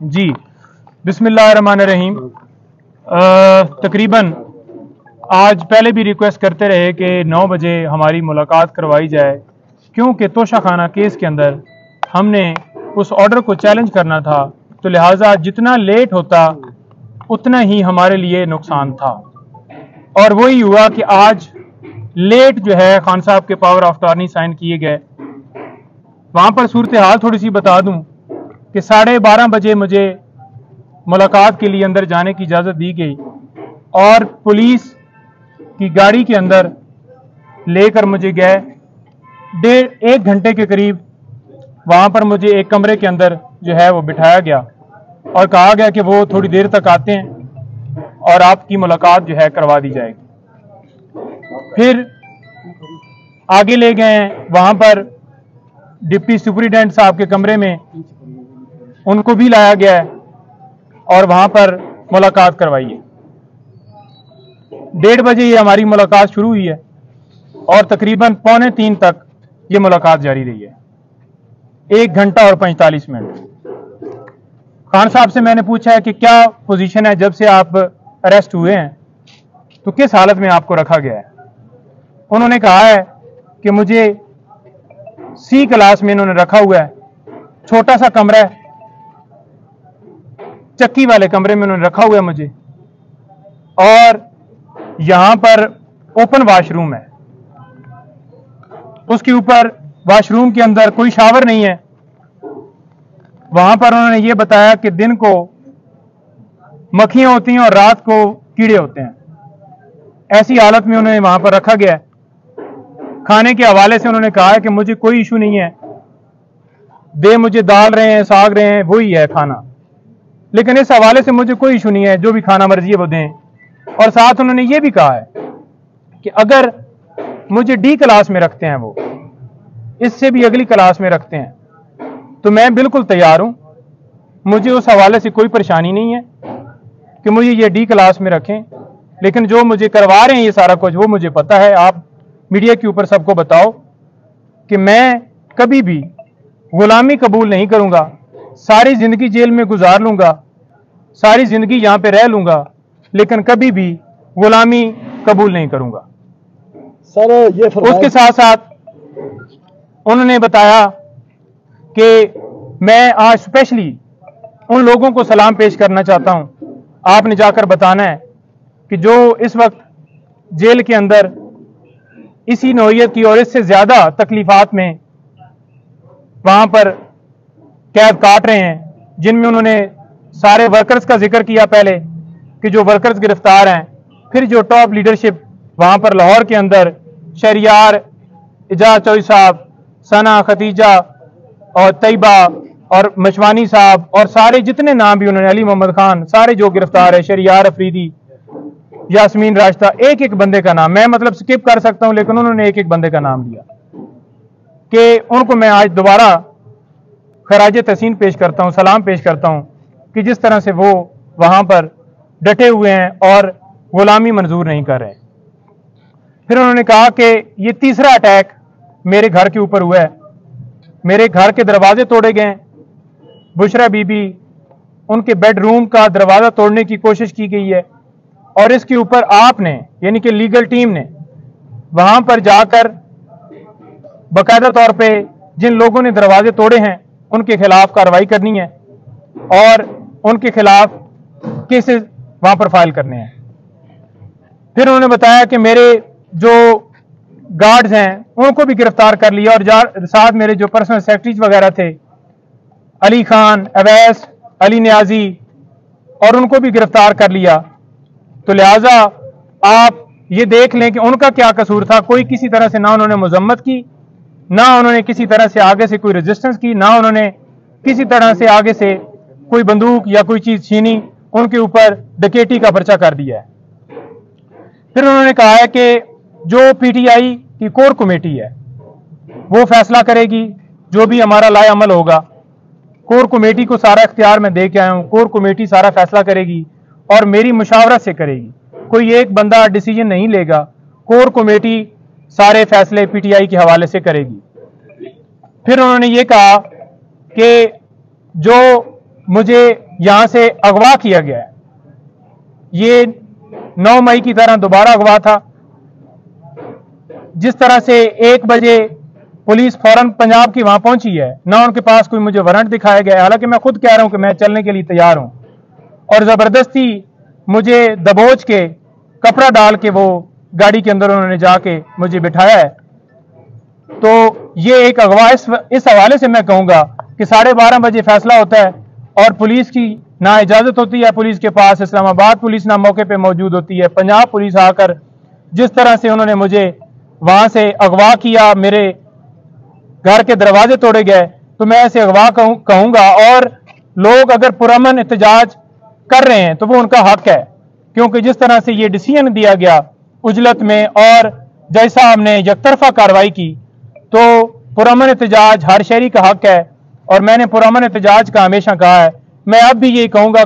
जी, बिस्मिल्लाहिर्रहमानिर्रहीम। तकरीबन आज पहले भी रिक्वेस्ट करते रहे कि 9 बजे हमारी मुलाकात करवाई जाए, क्योंकि तोशा खाना केस के अंदर हमने उस ऑर्डर को चैलेंज करना था तो लिहाजा जितना लेट होता, उतना ही हमारे लिए नुकसान था। और वही हुआ कि आज लेट जो है, खान साहब के पावर ऑफ़ टर्नी साइन किए गए। वहाँ पर सूरत हाल थोड़ी सी बता दूँ कि साढ़े बारह बजे मुझे मुलाकात के लिए अंदर जाने की इजाज़त दी गई और पुलिस की गाड़ी के अंदर लेकर मुझे गए। डेढ़, एक घंटे के करीब वहाँ पर मुझे एक कमरे के अंदर जो है वो बिठाया गया और कहा गया कि वो थोड़ी देर तक आते हैं और आपकी मुलाकात जो है करवा दी जाएगी। फिर आगे ले गए वहाँ पर डिप्टी सुपरिटेंडेंट साहब के कमरे में उनको भी लाया गया है और वहाँ पर मुलाकात करवाई है डेढ़ बजे ये हमारी मुलाकात शुरू हुई है और तकरीबन पौने तीन तक ये मुलाकात जारी रही है। एक घंटा और पैंतालीस मिनट। खान साहब से मैंने पूछा है कि क्या पोजीशन है जब से आप अरेस्ट हुए हैं तो किस हालत में आपको रखा गया है? उन्होंने कहा है कि मुझे सी क्लास में इन्होंने रखा हुआ है, छोटा सा कमरा है चक्की वाले कमरे में उन्होंने रखा हुआ है मुझे। और यहाँ पर ओपन वॉशरूम है। उसके ऊपर वॉशरूम के अंदर कोई शावर नहीं है। वहाँ पर उन्होंने ये बताया कि दिन को मक्खियाँ होती हैं और रात को कीड़े होते हैं। ऐसी हालत में उन्हें वहाँ पर रखा गया है। खाने के हवाले से उन्होंने कहा है कि मुझे कोई इशू नहीं है। दे मुझे दाल रहे हैं, साग रहे हैं, वही है खाना। लेकिन इस हवाले से मुझे कोई इशू नहीं है, जो भी खाना मर्ज़ी है वो दें। और साथ उन्होंने ये भी कहा है कि अगर मुझे डी क्लास में रखते हैं वो, इससे भी अगली क्लास में रखते हैं तो मैं बिल्कुल तैयार हूँ। मुझे उस हवाले से कोई परेशानी नहीं है कि मुझे ये डी क्लास में रखें, लेकिन जो मुझे करवा रहे हैं ये सारा कुछ, वो मुझे पता है। आप मीडिया के ऊपर सबको बताओ कि मैं कभी भी गुलामी कबूल नहीं करूँगा, सारी ज़िंदगी जेल में गुजार लूँगा सारी ज़िंदगी यहाँ पे रह लूँगा लेकिन कभी भी गुलामी कबूल नहीं करूँगा। सर ये उसके साथ साथ उन्होंने बताया कि मैं आज स्पेशली उन लोगों को सलाम पेश करना चाहता हूँ। आपने जाकर बताना है कि जो इस वक्त जेल के अंदर इसी नोयत की और इससे ज़्यादा तकलीफात में वहाँ पर कैद काट रहे हैं जिनमें उन्होंने सारे वर्कर्स का ज़िक्र किया पहले कि जो वर्कर्स गिरफ़्तार हैं, फिर जो टॉप लीडरशिप वहाँ पर लाहौर के अंदर शरियार इजाज चौधरी साहब, सना खतीजा और तैयबा और मशवानी साहब और सारे जितने नाम भी उन्होंने, अली मोहम्मद खान, सारे जो गिरफ़्तार है शरियार अफरीदी, यासमीन राश्ता एक एक बंदे का नाम, मैं मतलब स्किप कर सकता हूँ, लेकिन उन्होंने एक एक बंदे का नाम लिया। कि उनको मैं आज दोबारा खराज तहसीन पेश करता हूँ, सलाम पेश करता हूँ कि जिस तरह से वो वहाँ पर डटे हुए हैं और गुलामी मंजूर नहीं कर रहे फिर उन्होंने कहा कि ये तीसरा अटैक मेरे घर के ऊपर हुआ है। मेरे घर के दरवाजे तोड़े गए बुशरा बीबी, उनके बेडरूम का दरवाज़ा तोड़ने की कोशिश की गई है और इसके ऊपर आपने, यानी कि लीगल टीम ने, वहाँ पर जाकर बाकायदा तौर पे जिन लोगों ने दरवाजे तोड़े हैं, उनके खिलाफ कार्रवाई करनी है और उनके खिलाफ केसेस वहाँ पर फ़ाइल करने हैं। फिर उन्होंने बताया कि मेरे जो गार्ड्स हैं, उनको भी गिरफ़्तार कर लिया और साथ मेरे जो पर्सनल सेक्रेटरीज वगैरह थे, अली खान, अवैस, अली न्याजी, और उनको भी गिरफ़्तार कर लिया। तो लिहाजा आप ये देख लें कि उनका क्या कसूर था। कोई किसी तरह से ना उन्होंने मजम्मत की, ना उन्होंने किसी तरह से आगे से कोई रेजिस्टेंस की, ना उन्होंने किसी तरह से आगे से कोई बंदूक या कोई चीज़ छीनी, उनके ऊपर डकेटी का पर्चा कर दिया है। फिर उन्होंने कहा है कि जो पीटीआई की कोर कमेटी है, वो फैसला करेगी, जो भी हमारा लाए अमल होगा। कोर कमेटी को सारा इख्तियार मैं दे के आया हूँ, कोर कमेटी सारा फैसला करेगी और मेरी मुशावरत से करेगी। कोई एक बंदा डिसीज़न नहीं लेगा, कोर कमेटी सारे फैसले पीटीआई के हवाले से करेगी। फिर उन्होंने ये कहा कि जो मुझे यहाँ से अगवा किया गया है। ये 9 मई की तरह दोबारा अगवा था। जिस तरह से एक बजे पुलिस फ़ौरन पंजाब की वहाँ पहुँची है ना उनके पास कोई मुझे वारंट दिखाया गया हालाँकि मैं खुद कह रहा हूँ कि मैं चलने के लिए तैयार हूँ। और ज़बरदस्ती मुझे दबोच के कपड़ा डाल के वो गाड़ी के अंदर उन्होंने जाके मुझे बिठाया है। तो ये एक अगवा इस, इस हवाले से मैं कहूँगा कि साढ़े बारह बजे फैसला होता है। और पुलिस की ना इजाज़त होती है पुलिस के पास इस्लामाबाद पुलिस ना मौके पे मौजूद होती है। पंजाब पुलिस आकर जिस तरह से उन्होंने मुझे वहाँ से अगवा किया मेरे घर के दरवाजे तोड़े गए तो मैं ऐसे अगवा कहूँ, कहूँगा और लोग अगर पुरमन एहतजाज कर रहे हैं तो वो उनका हक है। क्योंकि जिस तरह से ये डिसीज़न दिया गया उजलत में और जैसा हमने यकतरफा कार्रवाई की तो पुरमन एहतजाज हर शहरी का हक है और मैंने पुरमन एहतजाज का हमेशा कहा है मैं अब भी यही कहूँगा